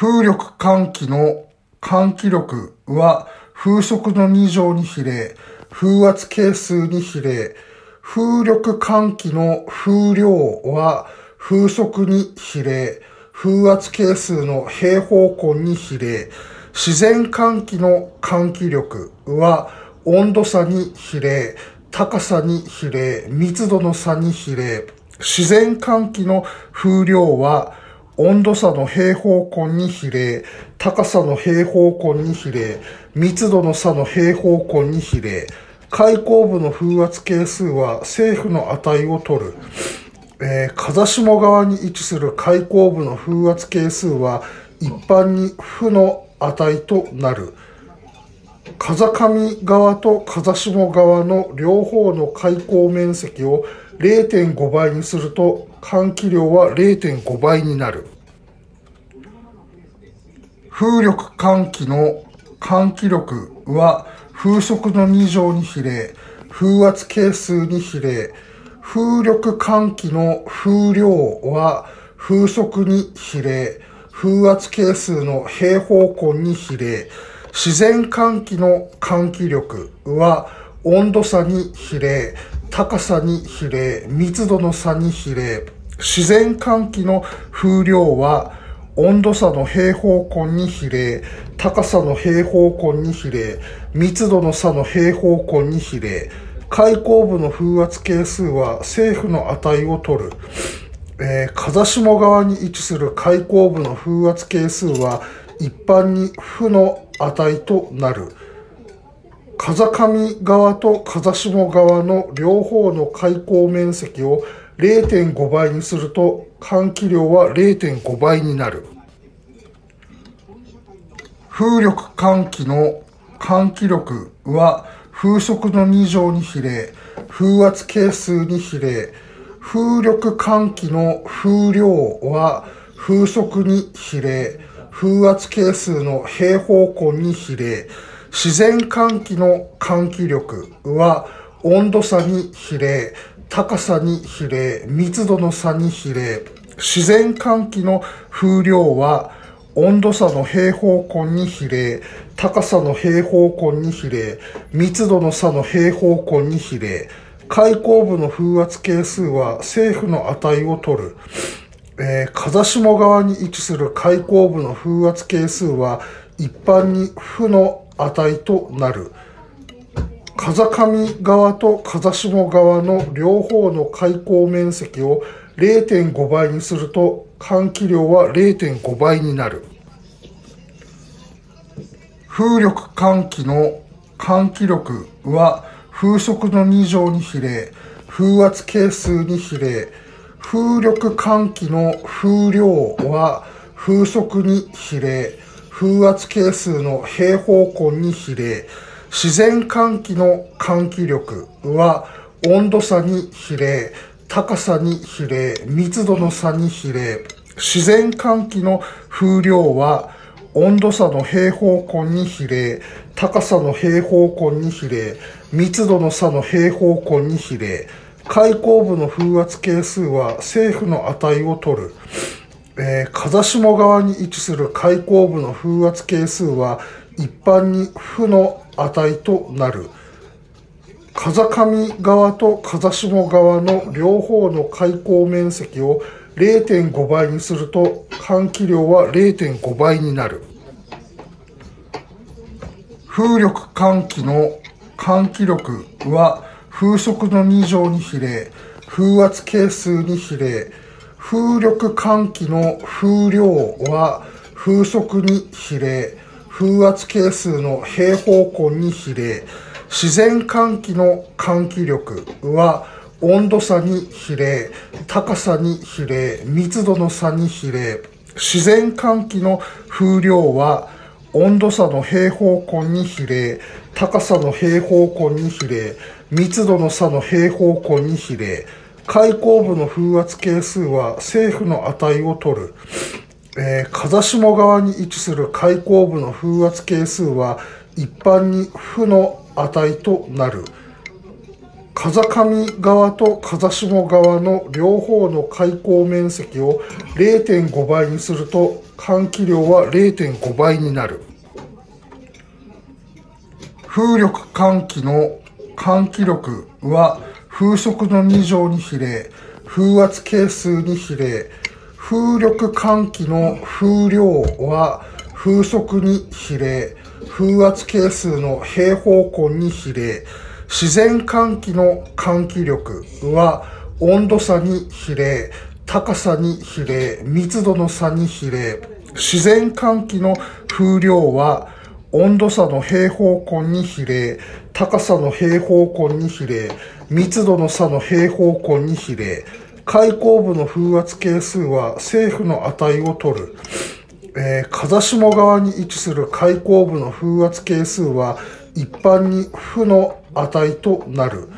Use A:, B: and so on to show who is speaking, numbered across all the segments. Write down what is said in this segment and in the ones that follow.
A: 風力換気の換気力は風速の2乗に比例、風圧係数に比例、風力換気の風量は風速に比例、風圧係数の平方根に比例、自然換気の換気力は温度差に比例、高さに比例、密度の差に比例、自然換気の風量は温度差の平方根に比例、高さの平方根に比例、密度の差の平方根に比例、開口部の風圧係数は政府の値を取る。えー、風下側に位置する開口部の風圧係数は一般に負の値となる。風上側と風下側の両方の開口面積を0.5倍にすると換気量は0.5倍になる。風力換気の換気力は風速の2乗に比例、風圧係数に比例、風力換気の風量は風速に比例、風圧係数の平方根に比例、自然換気の換気力は温度差に比例、高さに比例、密度の差に比例、自然換気の風量は温度差の平方根に比例、高さの平方根に比例、密度の差の平方根に比例、開口部の風圧係数は政府の値を取る。えー、風下側に位置する開口部の風圧係数は一般に負の値となる。風上側と風下側の両方の開口面積を0.5倍にすると換気量は0.5倍になる。風力換気の換気力は風速の2乗に比例、風圧係数に比例、風力換気の風量は風速に比例、風圧係数の平方根に比例、自然換気の換気力は温度差に比例、高さに比例、密度の差に比例、自然換気の風量は温度差の平方根に比例、高さの平方根に比例、密度の差の平方根に比例、開口部の風圧係数は政府の値を取る。えー、風下側に位置する開口部の風圧係数は一般に負の値となる。風上側と風下側の両方の開口面積を0.5倍にすると換気量は0.5倍になる。風力換気の換気力は風速の2乗に比例、風圧係数に比例、風力換気の風量は風速に比例、風圧係数の平方根に比例、自然換気の換気力は温度差に比例、高さに比例、密度の差に比例、自然換気の風量は温度差の平方根に比例、高さの平方根に比例、密度の差の平方根に比例、開口部の風圧係数は政府の値を取る。えー、風下側に位置する開口部の風圧係数は一般に負の値となる。風上側と風下側の両方の開口面積を0.5倍にすると換気量は0.5倍になる。風力換気の換気力は風速の2乗に比例、風圧係数に比例、風力換気の風量は風速に比例、風圧係数の平方根に比例、自然換気の換気力は温度差に比例、高さに比例、密度の差に比例、自然換気の風量は温度差の平方根に比例、高さの平方根に比例、密度の差の平方根に比例、開口部の風圧係数は政府の値を取る。えー、風下側に位置する開口部の風圧係数は一般に負の値となる。風上側と風下側の両方の開口面積を0.5倍にすると換気量は0.5倍になる。風力換気の換気力は風速の2乗に比例、風圧係数に比例、風力換気の風量は風速に比例、風圧係数の平方根に比例、自然換気の換気力は温度差に比例、高さに比例、密度の差に比例、自然換気の風量は温度差の平方根に比例、高さの平方根に比例、密度の差の平方根に比例、開口部の風圧係数は政府の値を取る。えー、風下側に位置する開口部の風圧係数は一般に負の値となる。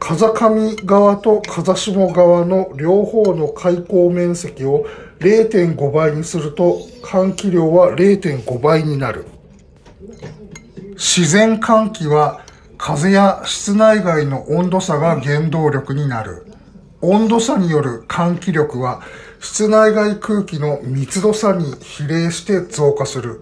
A: 風上側と風下側の両方の開口面積を0.5倍にすると換気量は0.5倍になる。自然換気は風や室内外の温度差が原動力になる。温度差による換気力は室内外空気の密度差に比例して増加する。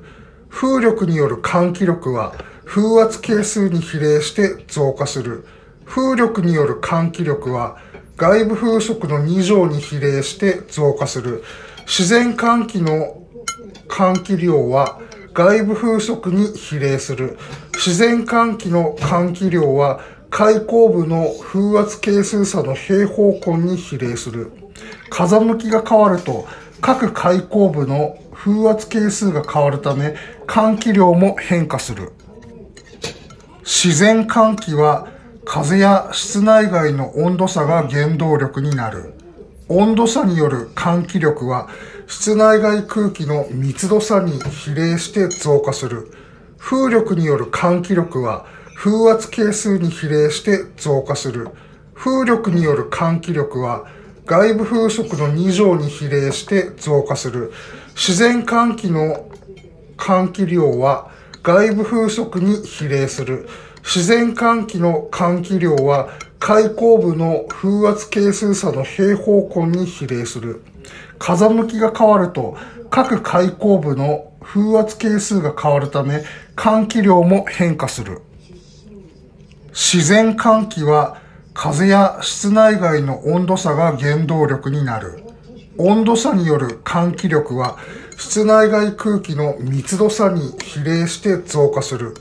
A: 風力による換気力は風圧係数に比例して増加する。風力による換気力は外部風速の2乗に比例して増加する。自然換気の換気量は外部風速に比例する。自然換気の換気量は開口部の風圧係数差の平方根に比例する。風向きが変わると、各開口部の風圧係数が変わるため、換気量も変化する。自然換気は、風や室内外の温度差が原動力になる。温度差による換気力は、室内外空気の密度差に比例して増加する。風力による換気力は、風圧係数に比例して増加する。風力による換気力は、外部風速の2乗に比例して増加する。自然換気の換気量は外部風速に比例する。自然換気の換気量は開口部の風圧係数差の平方根に比例する。風向きが変わると各開口部の風圧係数が変わるため換気量も変化する。自然換気は風や室内外の温度差が原動力になる。温度差による換気力は室内外空気の密度差に比例して増加する。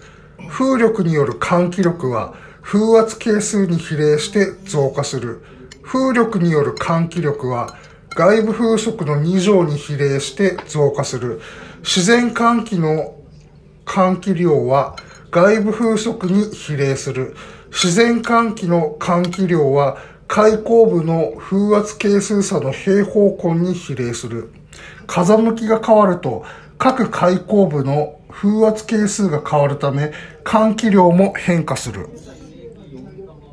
A: 風力による換気力は風圧係数に比例して増加する。風力による換気力は外部風速の2乗に比例して増加する。自然換気の換気量は外部風速に比例する。自然換気の換気量は開口部の風圧係数差の平方根に比例する。風向きが変わると各開口部の風圧係数が変わるため換気量も変化する。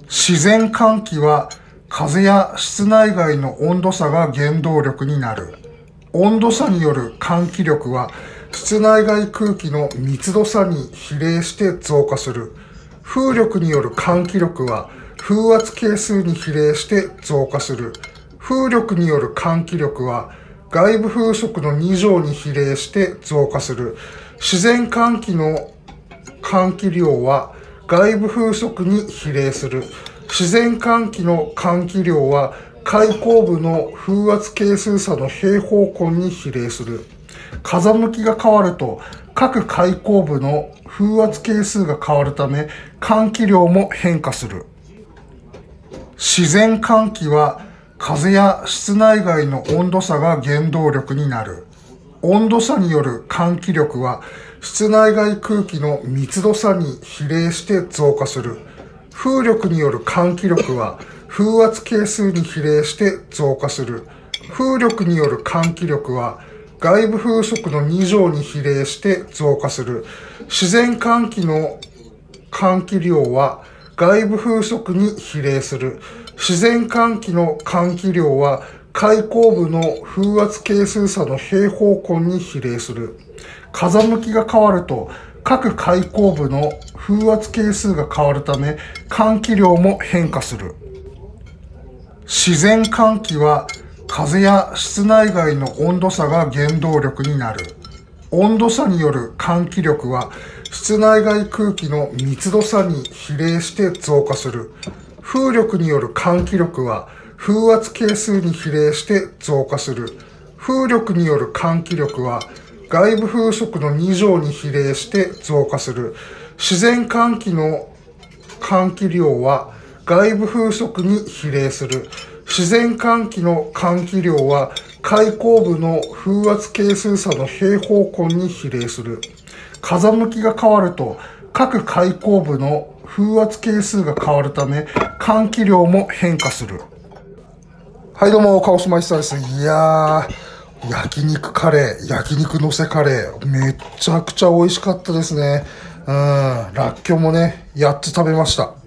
A: 自然換気は風や室内外の温度差が原動力になる。温度差による換気力は室内外空気の密度差に比例して増加する。風力による換気力は風圧係数に比例して増加する。風力による換気力は外部風速の2乗に比例して増加する。自然換気の換気量は外部風速に比例する。自然換気の換気量は開口部の風圧係数差の平方根に比例する。風向きが変わると各開口部の風圧係数が変わるため換気量も変化する。自然換気は風や室内外の温度差が原動力になる。温度差による換気力は室内外空気の密度差に比例して増加する。風力による換気力は風圧係数に比例して増加する。風力による換気力は外部風速の2乗に比例して増加する。自然換気の換気量は外部風速に比例する。自然換気の換気量は開口部の風圧係数差の平方根に比例する。風向きが変わると各開口部の風圧係数が変わるため換気量も変化する。自然換気は風や室内外の温度差が原動力になる。温度差による換気力は室内外空気の密度差に比例して増加する。風力による換気力は風圧係数に比例して増加する。風力による換気力は外部風速の2乗に比例して増加する。自然換気の換気量は外部風速に比例する。自然換気の換気量は開口部の風圧係数差の平方根に比例する。風向きが変わると各開口部の風圧係数が変わるため換気量も変化する。はいどうも、カオスマイスターです。いやー、焼肉カレー、焼肉のせカレー、めちゃくちゃ美味しかったですね。うん、らっきょうもね、8つ食べました。